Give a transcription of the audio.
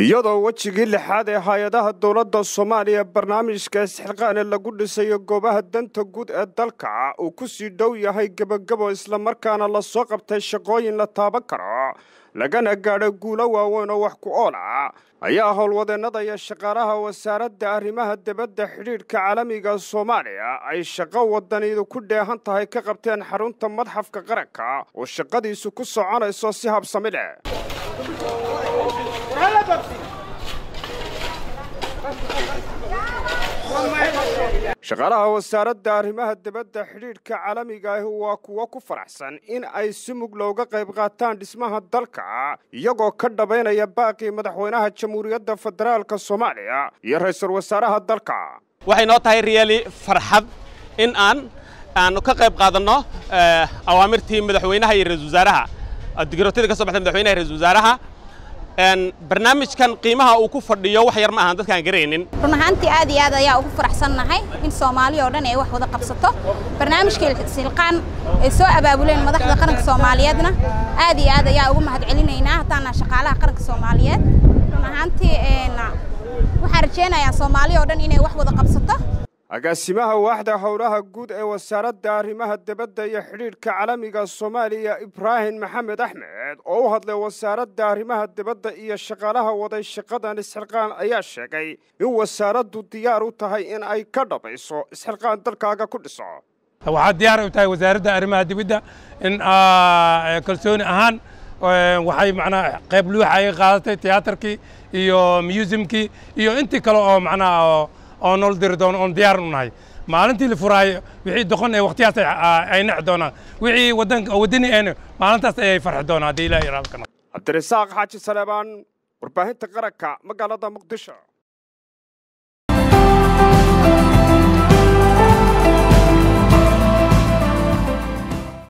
يدو وچيغي لحادي هايداها دولادا صوماليا برنامج كاس حلقان اللا قد سيقوبا هدن تقود الدالكا أو كسي دويا هاي قبا قبا اسلام مركان اللا صوقب تشقوين لطابكرا لغان اقارا قولا واوانا وحكو اولا اياها الوضي نضايا شقاراها وسارد دا اريماها دباد دا حرير كعالميغا صوماليا اي شقا وداني دو كده هانتا هاي كاقبتين حرونتا مدحف كغرقا وشقا دي سو كسو shaqaalaha wasaaradda arrimaha dibadda xidhiidhka caalamiga ahi waa kuwo ku faraxsan in ay si mug looga qayb qaataan dhismaha dalka iyagoo ka dhabaynaya baaqii madaxweynaha jamhuuriyadda federaalka soomaaliya iyo ra'iisul wasaaraha dalka. Waxay noo tahay riyaali farxad in aan aanu ka qayb qaadanno awaamirtii madaxweynaha iyo ra'isul wasaaraha digrotadii ka soo baxday madaxweynaha ra'isul wasaaraha barnaamijkan qiimaha uu ku fadhiyo wax yar ma ahan dadkaan garaynin run ahaantii aad iyo aad ayaa ugu faraxsannahay in soomaaliya oo dhan ay wax wada qabsato. Barnaamijka silqaan ay soo abaabuleen madaxda qaranka soomaaliyeedna aad iyo aad ayaa ugu mahad celinaynaa haddaana shaqaalaha qaranka soomaaliyeed. Run ahaantii waxaan rajaynayaa soomaaliya oo dhan inay wax wada qabsato agaasimaha waaxda howlaha guud ee wasaaradda arrimaha dibadda iyo xidhiidhka caalamiga soomaaliya ibraahim maxamed axmed oo u hadlay wasaaradda arrimaha dibadda iyo shaqaalaha waday shaqadan isxilqaan ayaa sheegay in wasaaraddu diyaar u tahay in ay ka dhabayso isxilqaan dalkaaga ku dhiso. Waxaad diyaar u tahay wasaaradda arrimaha dibadda in kalsooni ahaan waxay macnaa qayb luuxa ay qaadatay tiyaatarkii iyo museumkii iyo intii kale oo macnaa oo nool diri doono oon diyaar u nahay maalintii la furaayo wixii doqon ee waqtiyaas ay nexi doonaan wixii waddani eena maalintaas ayay farxi doonaan haddii ilaahay iraalkana cabdirasaaq xaaji saleebaan warbaahinta qaranka magaalada muqdisho